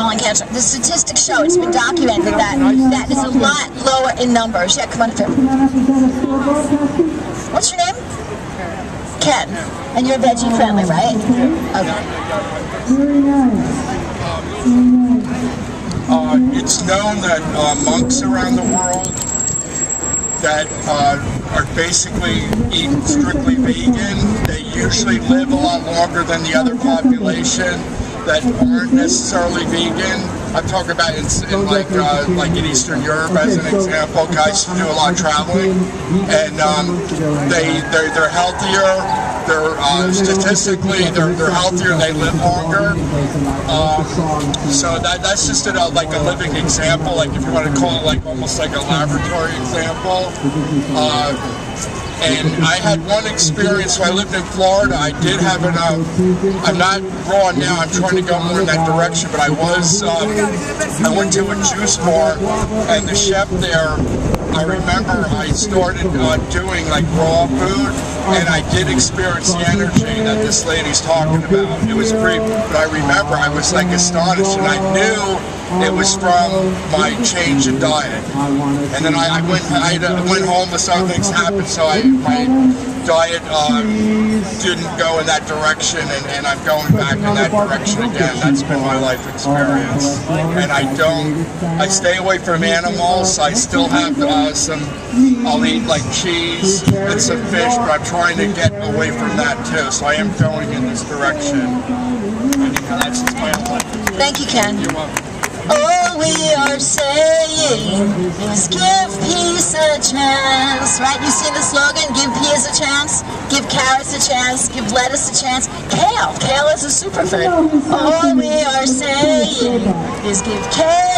colon cancer. The statistics show it's been documented that that is a lot lower in numbers. Yeah, come on through. What's your name? Ken. And you're veggie friendly, right? Okay. Uh, it's known that uh, monks around the world that uh, are basically eating strictly vegan, they usually live a lot longer than the other population that aren't necessarily vegan. I'm talking about in, in like uh, like in Eastern Europe as an example. Guys do a lot of traveling, and um, they they're, they're healthier. They're uh, statistically they're, they're healthier. They live longer. Um, so that that's just a, like a living example. Like if you want to call it like almost like a laboratory example. Uh, and I had one experience when I lived in Florida. I did have an, uh, I'm not raw now, I'm trying to go more in that direction, but I was, um, I went to a juice bar, and the chef there, I remember I started uh, doing like raw food, and I did experience the energy that this lady's talking about. It was brief, but I remember I was like astonished, and I knew it was from my change in diet. And then I, I went I, went home, and some things happened, so I my diet um, didn't go in that direction, and, and I'm going back in that direction again. That's been my life experience. And I don't, I stay away from animals. I still have uh, some, I'll eat like cheese and some fish, but I'm trying to get away from that too. So I am going in this direction. And, you know, that's just my life. Thank you, Ken. You're welcome. All we are saying give peace a chance, right? You see the slogan, give peas a chance, give carrots a chance, give lettuce a chance. Kale, kale is a superfood. All we are saying is give kale